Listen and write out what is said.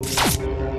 you.